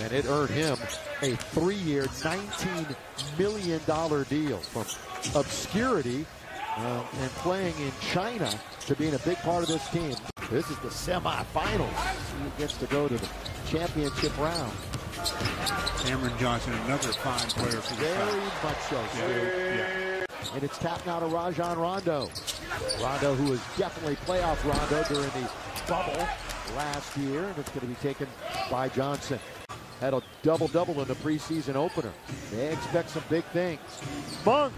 and it earned him a three-year, $19 million deal from obscurity uh, and playing in China to being a big part of this team. This is the semifinals. He gets to go to the championship round. Cameron Johnson, another fine player for the Very much so, Stu. Yeah. And it's tapped out to Rajon Rondo. Rondo, who is definitely playoff Rondo during the bubble last year, and it's going to be taken by Johnson. Had a double-double in the preseason opener. They expect some big things. Monk.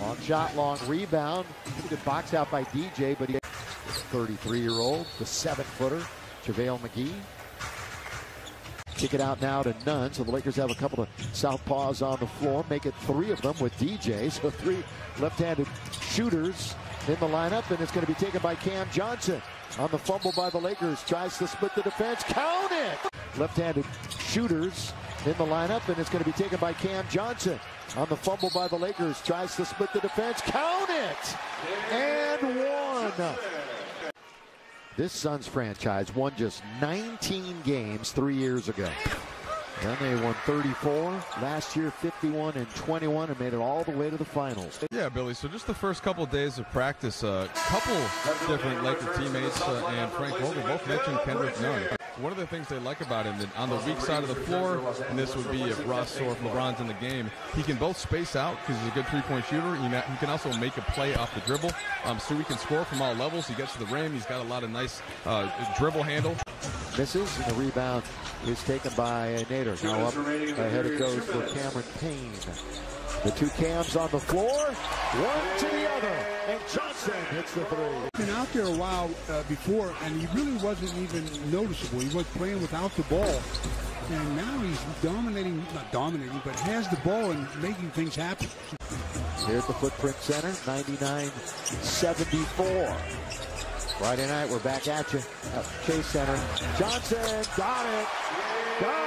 Long shot, long rebound. Good box out by DJ, but he 33-year-old, the seven-footer, JaVale McGee. Kick it out now to Nunn. So the Lakers have a couple of southpaws on the floor. Make it three of them with DJ. So three left-handed shooters in the lineup, and it's going to be taken by Cam Johnson. On the fumble by the Lakers, tries to split the defense. Count it! Left-handed shooters in the lineup, and it's going to be taken by Cam Johnson. On the fumble by the Lakers, tries to split the defense. Count it! And one. This Suns franchise won just 19 games three years ago. Then they won 34. Last year, 51 and 21, and made it all the way to the finals. Yeah, Billy. So just the first couple of days of practice, a uh, couple different Laker teammates uh, and Frank Vogel both mentioned Kendrick Nunn. One of the things they like about him on the weak side of the floor, and this would be if Russ or if LeBron's in the game, he can both space out because he's a good three-point shooter. He, he, can also make a play off the dribble, um, so he can score from all levels. He gets to the rim. He's got a lot of nice uh, dribble handle. Misses, and the rebound is taken by Nader. Now up ahead it goes for Cameron Payne. The two cams on the floor, one to the other, and Johnson hits the three. Been out there a while uh, before, and he really wasn't even noticeable. He was playing without the ball, and now he's dominating, not dominating, but has the ball and making things happen. Here's the Footprint Center, 99-74. Friday night, we're back at you at Chase Center. Johnson got it. Got